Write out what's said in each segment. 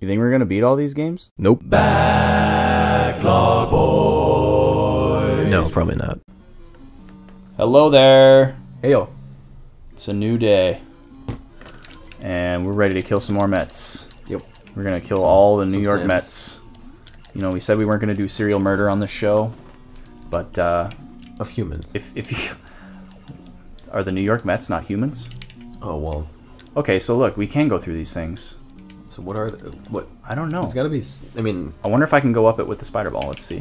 You think we're gonna beat all these games? Nope. Backlog boys. No, probably not. Hello there. Hey yo. It's a new day, and we're ready to kill some more Mets. Yep. We're gonna kill Some- all the New York Sims. Mets. You know, we said we weren't gonna do serial murder on this show, but uh, Of humans. if if you are the New York Mets not humans? Oh well. Okay, so look, we can go through these things. So what are the, what? I don't know. It's got to be. I mean, I wonder if I can go up it with the spider ball. Let's see.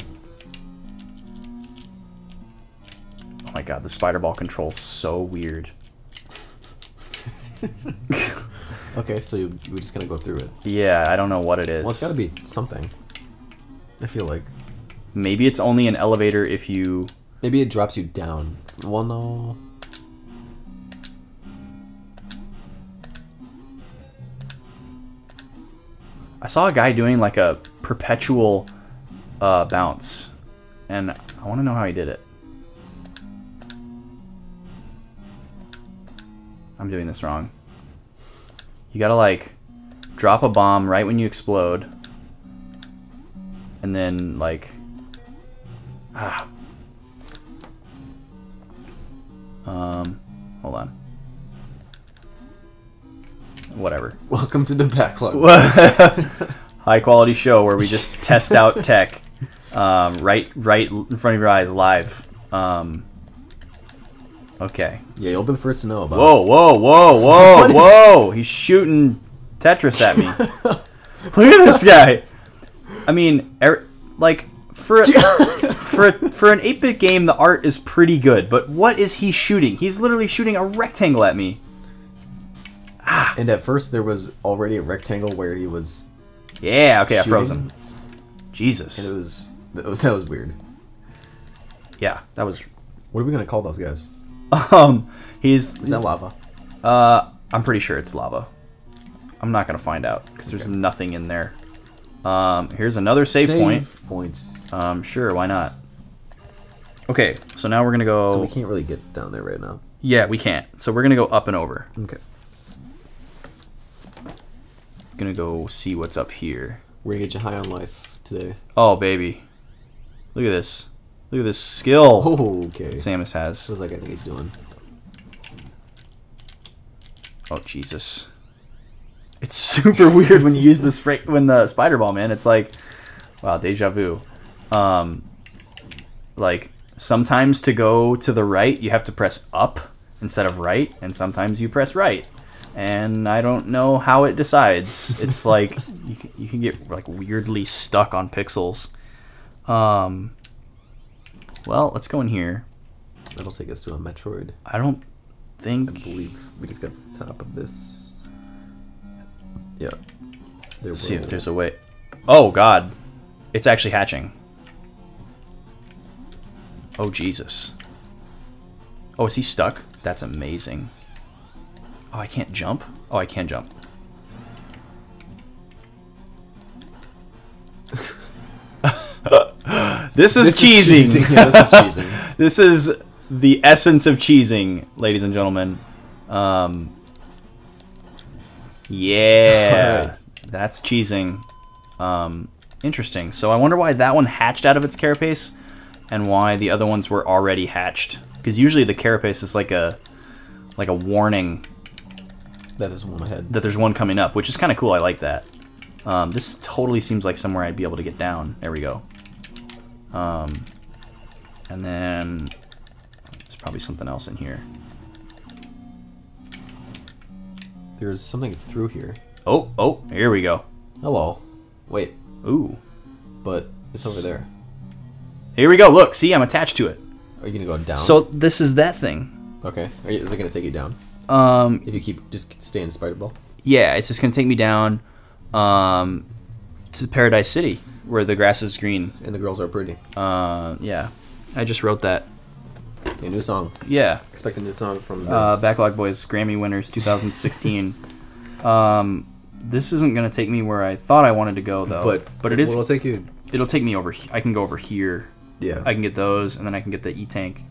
Oh my god, the spider ball controls so weird. okay. So you, we're just gonna go through it. Yeah, I don't know what it is. Well, it's got to be something. I feel like Maybe it's only an elevator if you. maybe it drops you down. Well, no. I saw a guy doing like a perpetual uh, bounce, and I want to know how he did it. I'm doing this wrong. You gotta like drop a bomb right when you explode, and then like ah. Um, hold on. Whatever. Welcome to the backlog. high quality show where we just test out tech um, right right in front of your eyes live um, okay Yeah, you'll be the first to know about. whoa whoa whoa whoa What is- whoa he's shooting tetris at me look at this guy i mean er, like for for a- for an 8-bit game the art is pretty good but what is he shooting he's literally shooting a rectangle at me And at first there was already a rectangle where he was. yeah okay i froze Shooting? him jesus And it was that was that was weird. yeah that was What are we gonna call those guys? um he's Is that lava? Uh, I'm pretty sure it's lava. I'm not gonna find out because there's nothing in there. Um, here's another save, point. Points. Um, sure, why not? Okay, so now we're gonna go. So we can't really get down there right now. yeah, we can't. So we're gonna go up and over. Okay. Gonna go see what's up here. We're gonna get you high on life today. Oh baby, look at this. Look at this skill Oh, okay. Samus has. Feels like I think he's doing. Oh Jesus. It's super weird when you use the spray when the spider ball, man. It's like wow, deja vu. Um like sometimes to go to the right, you have to press up instead of right, and sometimes you press right. And I don't know how it decides. It's like you can, you can get like weirdly stuck on pixels. Um well, let's go in here. That'll take us to a Metroid. I don't think I believe we just got to the top of this. Yeah. There see if there's a way. Oh God, it's actually hatching. Oh Jesus. Oh, is he stuck? That's amazing. Oh, I can't jump. Oh, I can jump. this is This cheesing. is cheesing. Yeah, this is cheesing. this is the essence of cheesing, ladies and gentlemen. Um, yeah, Alright. that's cheesing. Um, interesting. So I wonder why that one hatched out of its carapace, and why the other ones were already hatched. Because usually the carapace is like a like a warning That is one ahead. that there's one coming up, which is kind of cool. I like that. Um, this totally seems like somewhere I'd be able to get down. There we go. Um, and then there's probably something else in here. There's something through here. Oh, oh, here we go. Hello. Wait, Ooh, but it's over there. here we go. Look, see, I'm attached to it. Are you gonna go down? So this is that thing. okay. Are you, is it gonna take you down Um, if you keep just stay in Spider Ball? yeah, it's just gonna take me down, um, to Paradise City where the grass is green. And the girls are pretty. Uh, yeah, I just wrote that. A new song. Yeah, Expect a new song from. The, uh, Backlog Boys Grammy winners 2016. um, this isn't gonna take me where I thought I wanted to go though. but but it is. It'll take you. It'll take me over. I can go over here. Yeah. I can get those, and then I can get the e tank.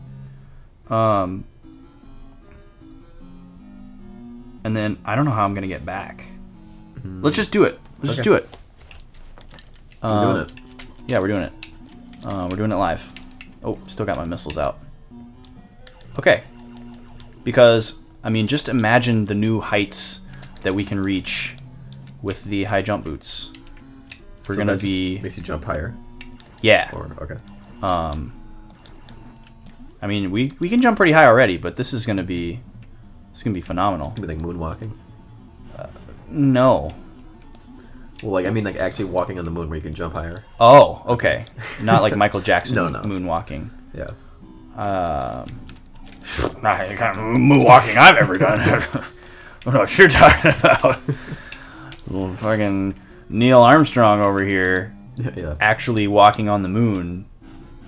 Um, and then I don't know how I'm gonna get back. Mm-hmm. Let's just do it. Let's just do it. We're Um, doing it. Yeah, we're doing it. Uh, we're doing it live. Oh, still got my missiles out. Okay. Because, I mean, just imagine the new heights that we can reach with the high jump boots. We're So gonna be, makes you jump higher. yeah. Or okay. Um, I mean, we we can jump pretty high already, but this is gonna be, it's gonna be phenomenal. Be like moonwalking. No. Well, like I mean, like actually walking on the moon where you can jump higher. Oh, okay. Not like Michael Jackson No, no. moonwalking. Yeah. Um, not any kind of moonwalking I've ever done. I don't know what you're talking about. Little fucking Neil Armstrong over here yeah. actually walking on the moon.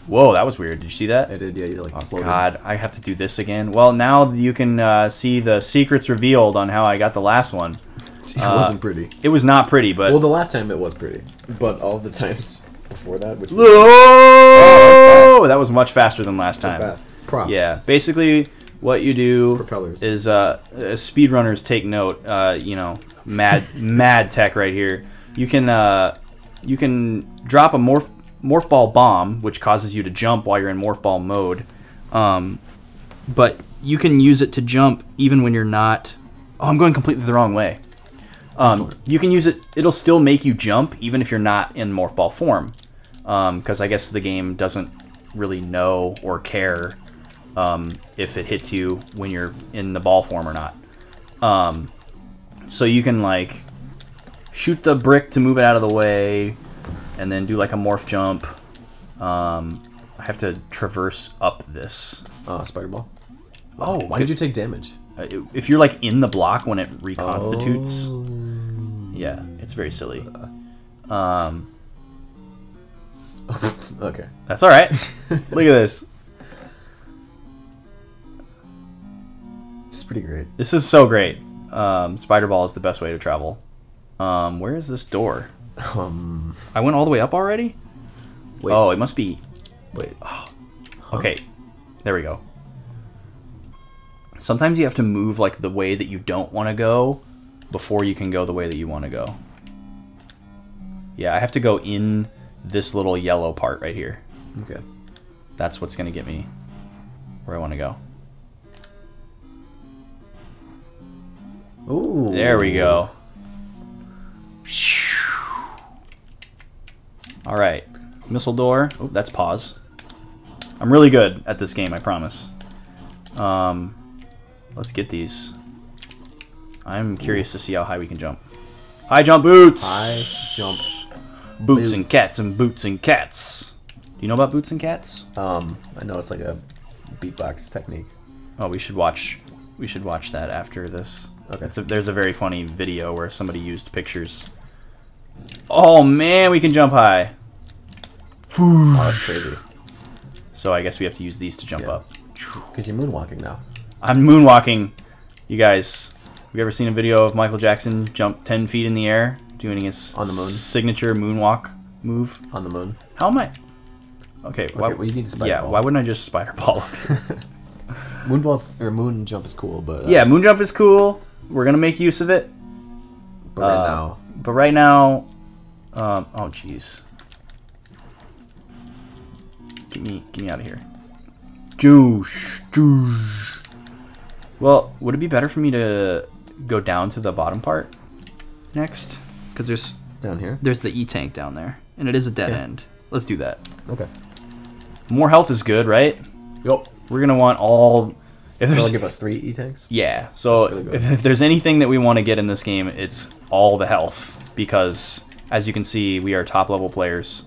Whoa, that was weird. Did you see that? I did. Yeah. You like Oh floated. God, I have to do this again. Well, now you can uh, see the secrets revealed on how I got the last one. It Uh, wasn't pretty. It was not pretty, but Well, the last time it was pretty, but all the times before that, which was oh, that was much faster than last was time. fast. Props. Yeah, basically, what you do Propellers. is uh, uh, speedrunners take note. Uh, you know, mad mad tech right here. You can uh, you can drop a morph morph ball bomb, which causes you to jump while you're in morph ball mode. Um, but you can use it to jump even when you're not. Oh, I'm going completely the wrong way. Um, you can use it. It'll still make you jump even if you're not in morph ball form, because I guess the game doesn't really know or care um, if it hits you when you're in the ball form or not. Um, so you can like shoot the brick to move it out of the way, and then do like a morph jump. Um, I have to traverse up this. uh, spider ball. Oh, Why did you take damage? uh, if you're like in the block when it reconstitutes, Oh. yeah, it's very silly. Um, okay. that's all right. Look at this. It's pretty great. This is so great. Um, Spider ball is the best way to travel. Um, where is this door? Um. I went all the way up already. Wait. Oh, it must be. Wait. Okay, there we go. Sometimes you have to move like the way that you don't want to go before you can go the way that you want to go. Yeah, I have to go in this little yellow part right here. Okay. That's what's going to get me where I want to go. Ooh. There we go. All right, missile door. Oh, that's pause. I'm really good at this game, I promise. Um, let's get these. I'm curious to see how high we can jump. High jump boots. High jump. Boots and cats and boots and cats. Do you know about boots and cats? Um. I know it's like a beatbox technique. Oh, we should watch. We should watch that after this. Okay. It's a, there's a very funny video where somebody used pictures. Oh man, we can jump high. Oh, that's crazy. So I guess we have to use these to jump Yeah. up. Because you're moonwalking now. I'm moonwalking. You guys, have you ever seen a video of Michael Jackson jump 10 feet in the air doing his On the moon? signature moonwalk move? On the moon. How am I? Okay, why, well, you need to spider yeah, ball. why wouldn't I just spider ball? Moonballs or moon jump is cool, but uh, yeah, moon jump is cool. We're gonna make use of it. But right uh, now, But right now, um, oh jeez, get me, get me out of here. Juice, juice. Well, would it be better for me to go down to the bottom part next? Because there's down here. there's the e tank down there, and it is a dead end. Let's do that. Okay. More health is good, right? Yup. We're gonna want all. If So there's, give us three e tanks. yeah. So really if, if there's anything that we want to get in this game, it's all the health because, as you can see, we are top level players,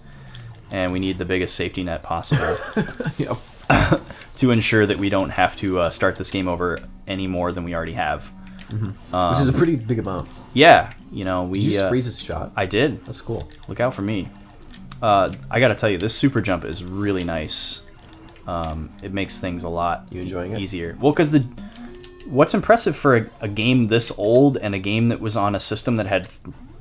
and we need the biggest safety net possible to ensure that we don't have to uh, start this game over any more than we already have. Which is a pretty big amount. Yeah, you know we. Did you just uh, freeze his shot? I did. That's cool. Look out for me. Uh, I gotta tell you, this super jump is really nice. Um, it makes things a lot You enjoying it? easier. Well, because the what's impressive for a, a game this old and a game that was on a system that had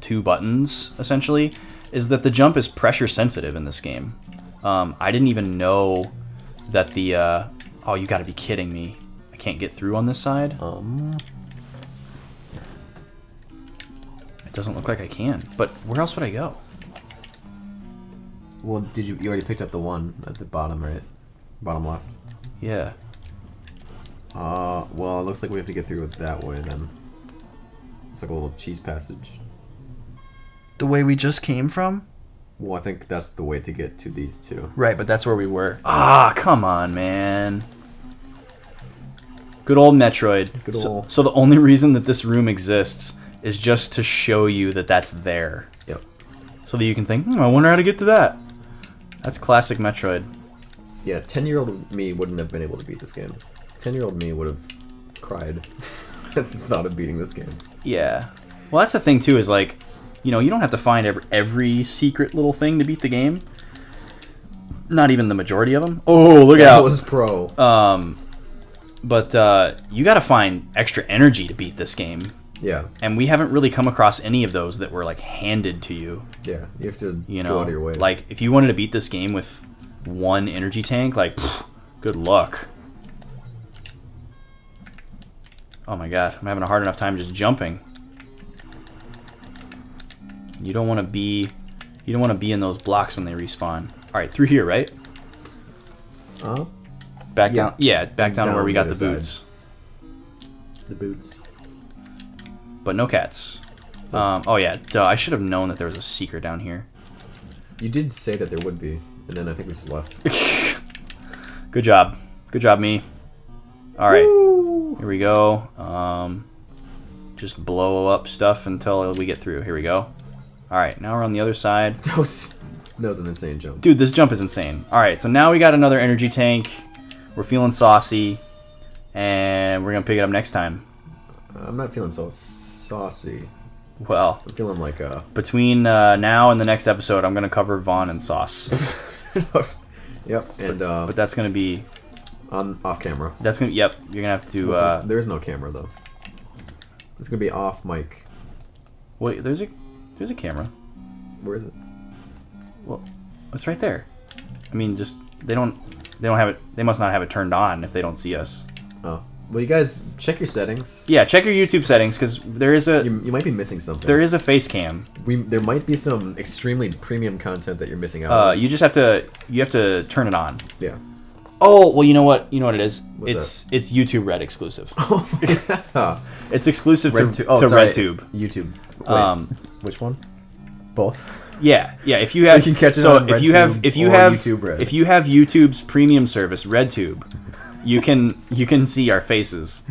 two buttons essentially is that the jump is pressure sensitive in this game. Um, I didn't even know that the. Uh, oh, you got to be kidding me! I can't get through on this side. Um. I doesn't look like I can. But where else would I go? Well, did you? You already picked up the one at the bottom, right? Bottom left. Yeah. Uh, well, it looks like we have to get through it that way then. It's like a little cheese passage. The way we just came from? Well, I think that's the way to get to these two. Right, but that's where we were. Ah, come on, man. Good old Metroid. Good So- ol'- So, the only reason that this room exists is just to show you that that's there. Yep. So that you can think, hmm, I wonder how to get to that. That's classic Metroid. Yeah, ten-year-old me wouldn't have been able to beat this game. Ten-year-old me would have cried at the thought of beating this game. Yeah. Well, that's the thing, too, is like, you know, you don't have to find every, every secret little thing to beat the game. Not even the majority of them. Oh, look That out. was pro. Um, but uh, you got to find extra energy to beat this game, Yeah, and we haven't really come across any of those that were like handed to you. yeah. You have to You go know, out of your way. like if you wanted to beat this game with one energy tank, like pff, good luck. Oh my god, I'm having a hard enough time just jumping. You don't want to be, you don't want to be in those blocks when they respawn. All right, through here, right? uh, Back Yeah. down. Yeah, back down, Down where we got the boots. the boots. but no cats. Um, oh yeah, duh, I should have known that there was a secret down here. You did say that there would be, and then I think we just left. Good job, good job, me. All right, here we go. Um, just blow up stuff until we get through. Here we go. All right, now we're on the other side. That was that was an insane jump. Dude, this jump is insane. All right, so now we got another energy tank. We're feeling saucy, and we're gonna pick it up next time. I'm not feeling so saucy. Well, I'm feeling like uh. between uh, now and the next episode, I'm gonna cover Vaughn and Sauce, yep, and uh, but that's gonna be on off camera. that's gonna. Yep, you're gonna have to. Uh, there is no camera though. It's gonna be off mic. wait, there's a there's a camera. Where is it? Well, it's right there. I mean, just they don't they don't have it. They must not have it turned on if they don't see us. Oh, well, you guys check your settings. Yeah, check your YouTube settings because there is a You, you might be missing something. there is a face cam. We there might be some extremely premium content that you're missing out. Uh, on. you just have to you have to turn it on. Yeah. Oh well, you know what? You know what it is. What's it's it's YouTube Red exclusive. Ah, It's exclusive to, RedTube. Oh, to sorry. RedTube. YouTube. Wait, Um, which one? Both. Yeah, yeah. If you So have you can catch it so on if you have if you have YouTube Red. if you have YouTube's premium service RedTube, you can you can see our faces.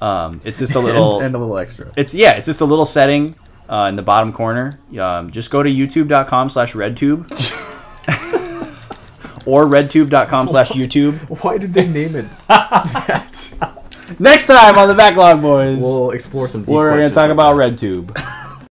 Um, it's just a little. and, and a little extra. it's yeah. It's just a little setting uh, in the bottom corner. Um, just go to YouTube.com/slash RedTube. or redtube.com slash YouTube. Why did they name it that? Next time on the Backlog Boys, We'll explore some. Deep we're going to talk on about. RedTube.